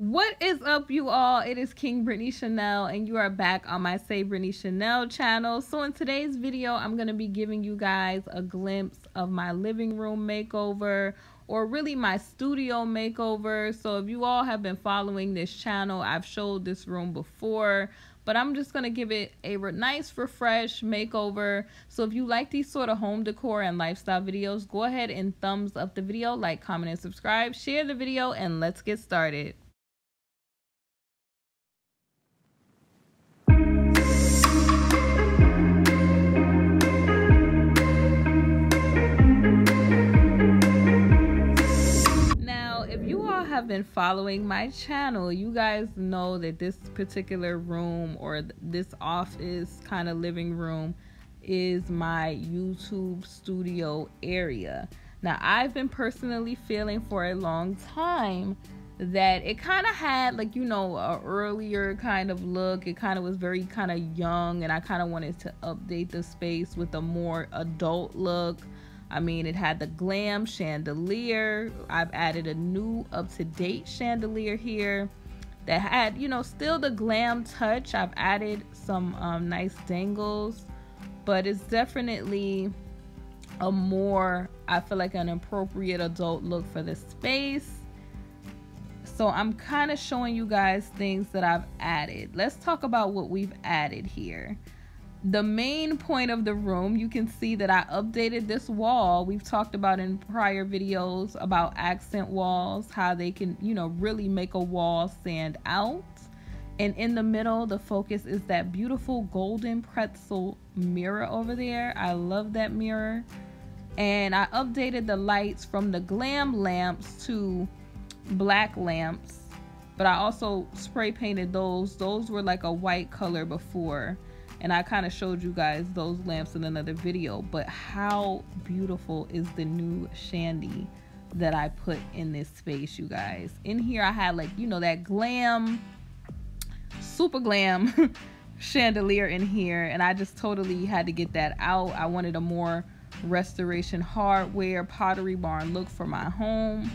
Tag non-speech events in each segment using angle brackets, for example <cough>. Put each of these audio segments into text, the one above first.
What is up, you all? It is King Britney Chanel, and you are back on my Sae Britney Chanel channel. So, in today's video, I'm going to be giving you guys a glimpse of my living room makeover or really my studio makeover. So, if you all have been following this channel, I've showed this room before but I'm just going to give it a nice refresh makeover. So if you like these sort of home decor and lifestyle videos, go ahead and thumbs up the video, like, comment, and subscribe, share the video, and let's get started. Been following my channel, you guys know that this particular room or this office kind of living room is my YouTube studio area. Now, I've been personally feeling for a long time that it kind of had like you know a earlier kind of look. It kind of was very kind of young and i kind of wanted to update the space with a more adult look I mean, it had the glam chandelier. I've added a new up to date chandelier here that had, you know, still the glam touch. I've added some um, nice dangles, but it's definitely a more, I feel like, an appropriate adult look for the space. So I'm kind of showing you guys things that I've added. Let's talk about what we've added here the main point of the room you can see that i updated this wall. We've talked about in prior videos about accent walls how they can you know really make a wall stand out. And in the middle the focus is that beautiful golden pretzel mirror over there. I love that mirror. And i updated the lights from the glam lamps to black lamps but i also spray painted those. Those were like a white color before and I kind of showed you guys those lamps in another video but how beautiful is the new shandy that I put in this space you guys. In here I had like you know that glam super glam <laughs> chandelier in here and I just totally had to get that out. I wanted a more restoration hardware pottery barn look for my home.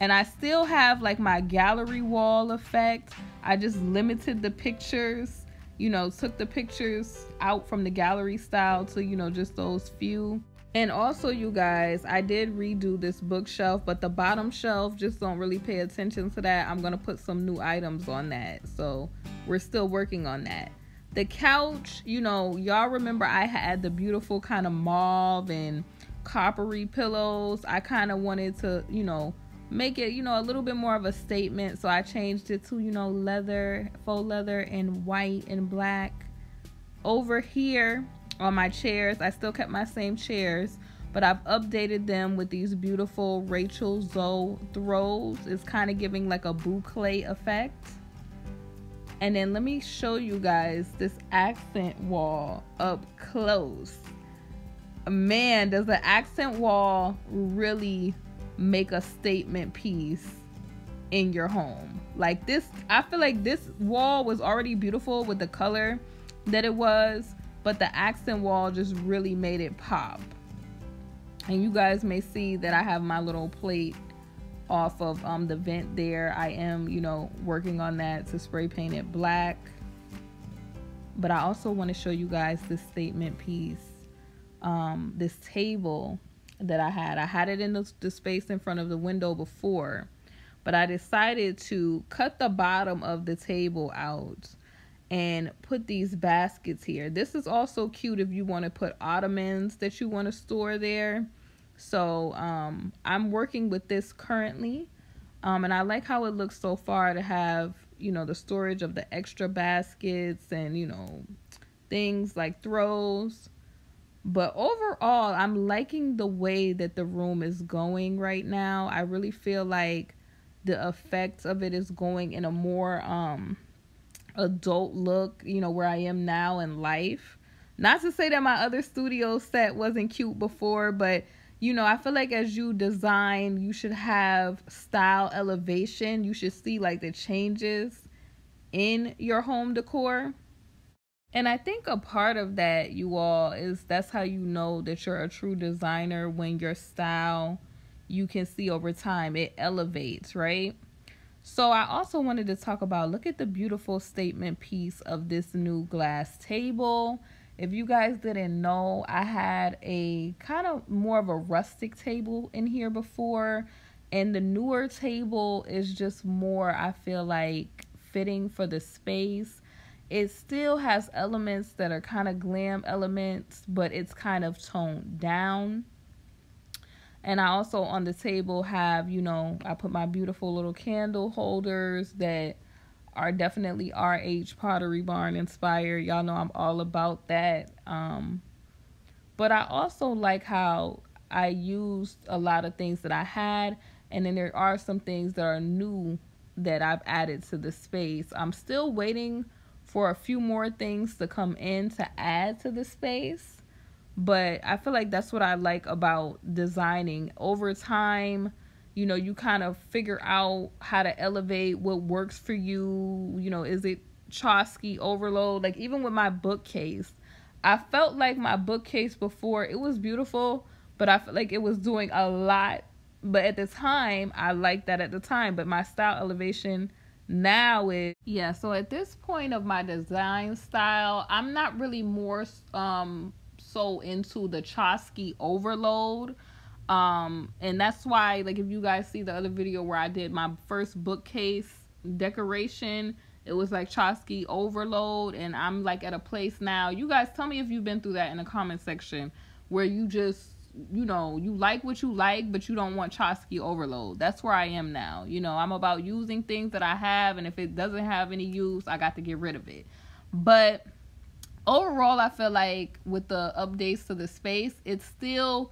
And I still have like my gallery wall effect. I just limited the pictures you know, took the pictures out from the gallery style to, you know, just those few. And also, you guys, I did redo this bookshelf, but the bottom shelf, just don't really pay attention to that. I'm going to put some new items on that. So, we're still working on that. The couch, you know, y'all remember I had the beautiful kind of mauve and coppery pillows. I kind of wanted to, you know, make it, you know, a little bit more of a statement. So I changed it to, you know, leather, faux leather, and white and black. Over here on my chairs, I still kept my same chairs, but I've updated them with these beautiful Rachel Zoe throws. It's kind of giving like a boucle effect. And then let me show you guys this accent wall up close. Man, does the accent wall really make a statement piece in your home. Like this, I feel like this wall was already beautiful with the color that it was, but the accent wall just really made it pop. And you guys may see that I have my little plate off of um, the vent there. I am, you know, working on that to spray paint it black. But I also want to show you guys this statement piece. Um, this table that I had. I had it in the, the space in front of the window before, but I decided to cut the bottom of the table out and put these baskets here. This is also cute if you want to put ottomans that you want to store there. So um, I'm working with this currently. Um, and I like how it looks so far to have, you know, the storage of the extra baskets and, you know, things like throws. But overall, I'm liking the way that the room is going right now. I really feel like the effects of it is going in a more um adult look, you know, where I am now in life. Not to say that my other studio set wasn't cute before, but you know, I feel like as you design, you should have style elevation. You should see like the changes in your home decor. And I think a part of that, you all, is that's how you know that you're a true designer when your style you can see over time it elevates, right? So I also wanted to talk about look at the beautiful statement piece of this new glass table. If you guys didn't know, I had a kind of more of a rustic table in here before and the newer table is just more I feel like fitting for the space. It still has elements that are kind of glam elements, but it's kind of toned down. And I also on the table have, you know, I put my beautiful little candle holders that are definitely RH Pottery Barn inspired. Y'all know I'm all about that. Um, but I also like how I used a lot of things that I had, and then there are some things that are new that I've added to the space. I'm still waiting for a few more things to come in to add to the space. But I feel like that's what I like about designing. Over time, you know, you kind of figure out how to elevate what works for you. You know, is it Tchotchke overload? Like, even with my bookcase, I felt like my bookcase before, it was beautiful, but I felt like it was doing a lot but at the time i liked that at the time but my style elevation now is yeah so at this point of my design style i'm not really more um so into the tchotchke overload. Um and that's why like if you guys see the other video where i did my first bookcase decoration it was like tchotchke overload. And i'm like at a place now you guys tell me if you've been through that in the comment section where you just you know, you like what you like, but you don't want Tchotchke overload. That's where I am now. You know, I'm about using things that I have, and if it doesn't have any use, I got to get rid of it. But overall, I feel like with the updates to the space, it's still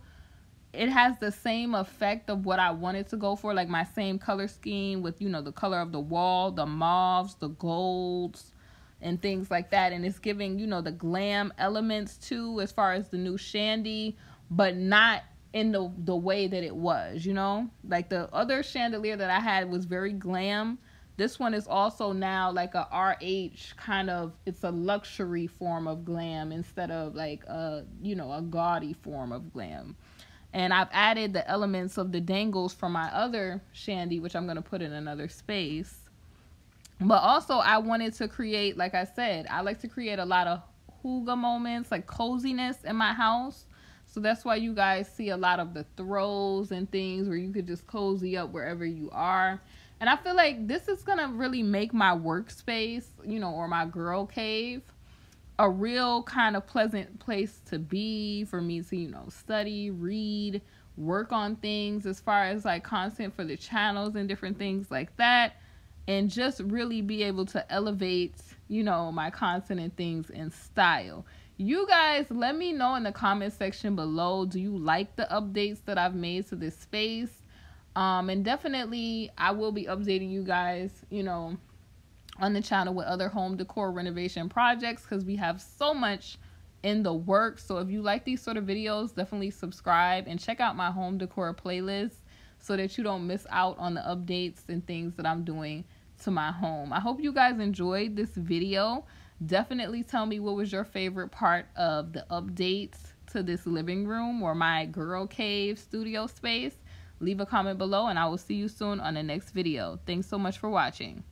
it has the same effect of what I wanted to go for, like my same color scheme with you know the color of the wall, the mauves, the golds, and things like that. And it's giving you know the glam elements too, as far as the new Shandy but not in the the way that it was, you know? Like the other chandelier that I had was very glam. This one is also now like a RH kind of it's a luxury form of glam instead of like a, you know, a gaudy form of glam. And I've added the elements of the dangles from my other shandy, which I'm going to put in another space. But also I wanted to create, like I said, I like to create a lot of hygge moments, like coziness in my house. So that's why you guys see a lot of the throws and things where you could just cozy up wherever you are. And I feel like this is going to really make my workspace, you know, or my girl cave a real kind of pleasant place to be for me to, you know, study, read, work on things as far as like content for the channels and different things like that. And just really be able to elevate, you know, my content and things in style. You guys let me know in the comment section below do you like the updates that i've made to this space? Um and definitely i will be updating you guys you know on the channel with other home decor renovation projects because we have so much in the works. So if you like these sort of videos definitely subscribe and check out my home decor playlist so that you don't miss out on the updates and things that i'm doing to my home i hope you guys enjoyed this video Definitely tell me what was your favorite part of the updates to this living room or my girl cave studio space. Leave a comment below and I will see you soon on the next video. Thanks so much for watching.